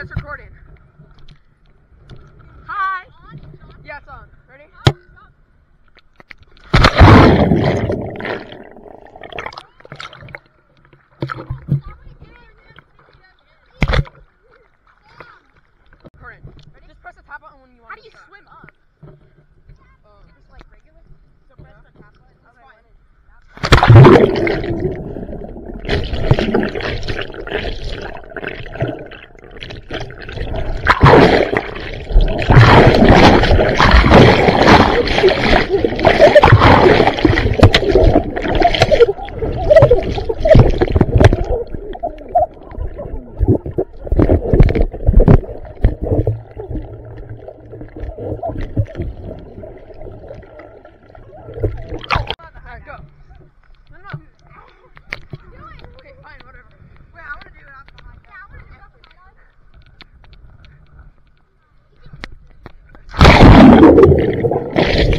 it's recording. Hi. Yeah, it's on. Ready? Current. Just press the top button when you want How do you swim up? Um, Just like regular? So press Yeah. the top button. Okay. Fine. Alright, go. No, no. Okay.